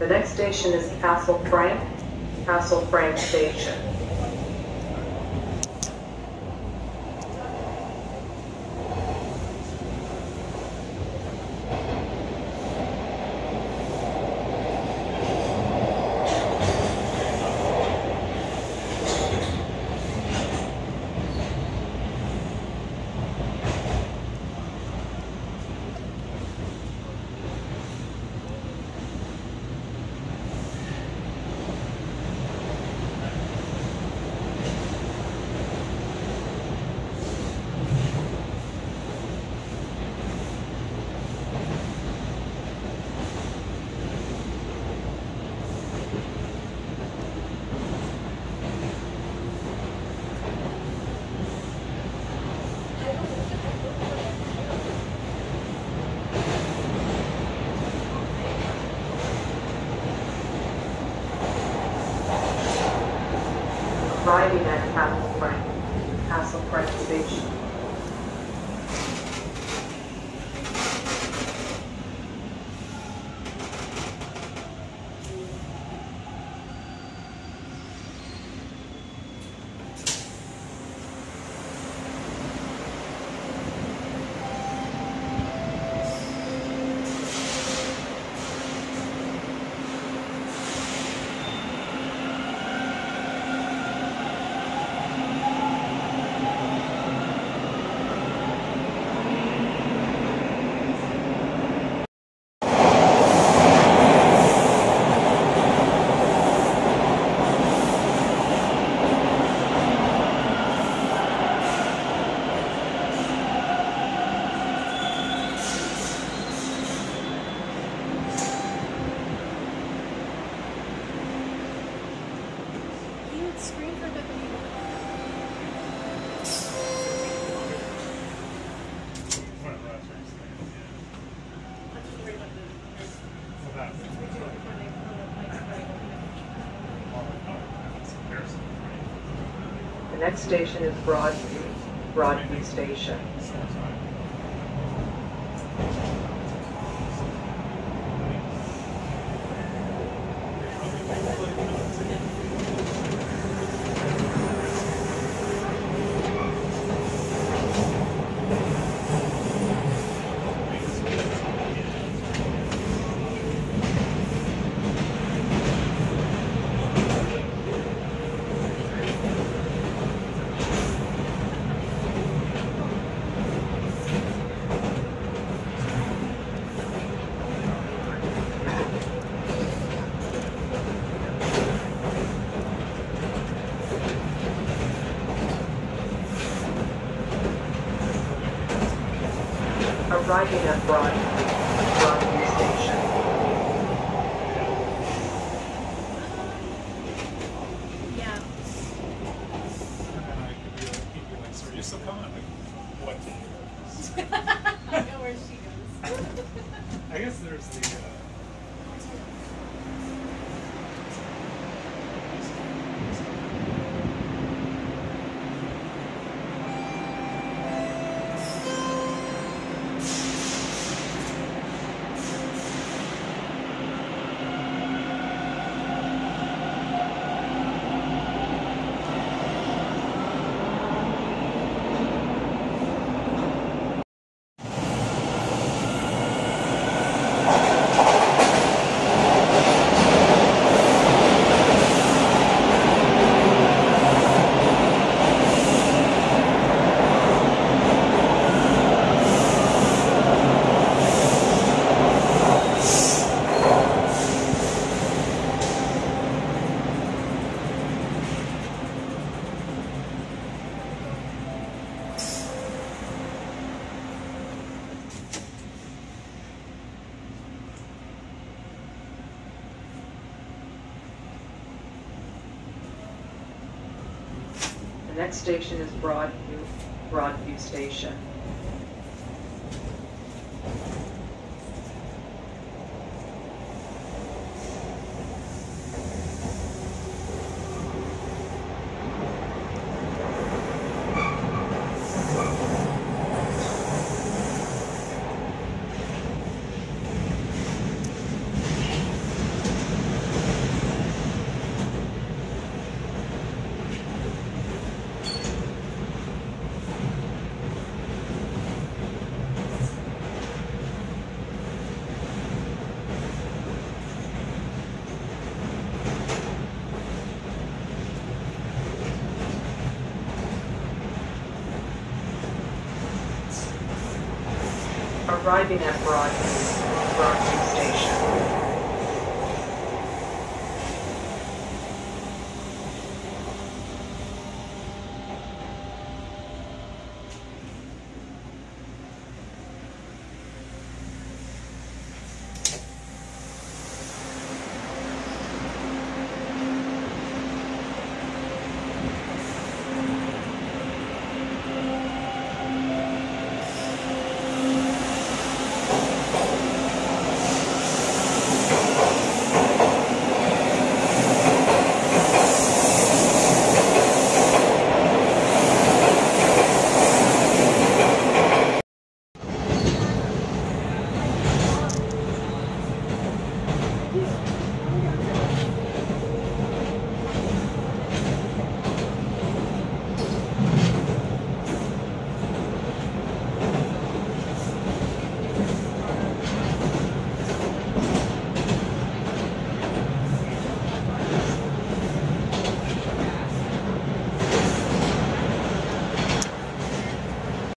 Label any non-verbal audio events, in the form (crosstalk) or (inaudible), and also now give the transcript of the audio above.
The next station is Castle Frank, Castle Frank Station. Arriving Castle Frank, Castle Frank Station. Next station is Broadview, Broadview Station. Arriving at Broadview, Broadview Station. Yeah. And then I could be like, keep you like, so are you still coming? I'm like, what? (laughs) next station is Broadview, Broadview Station. Arriving at Broadview, Broadview